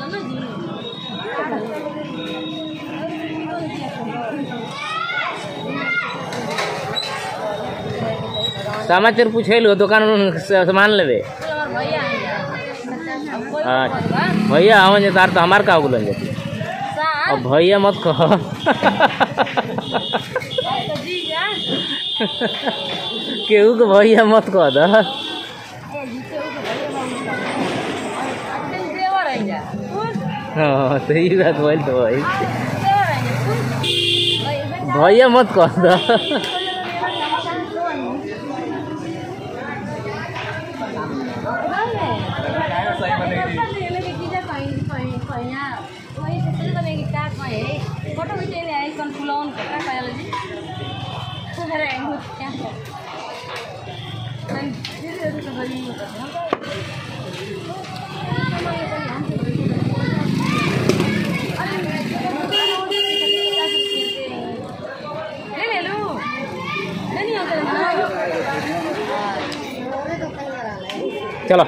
हमें जी समाचार पूछे लो दुकान सामान लेवे कल हमार भैया हाँ। आवन जे तार तो हमार का बोलन जाती अब भैया मत कह केहू के भैया मत कह द त्यही सही बात मैले तो भाई भैया मत कर Thank you. चलो।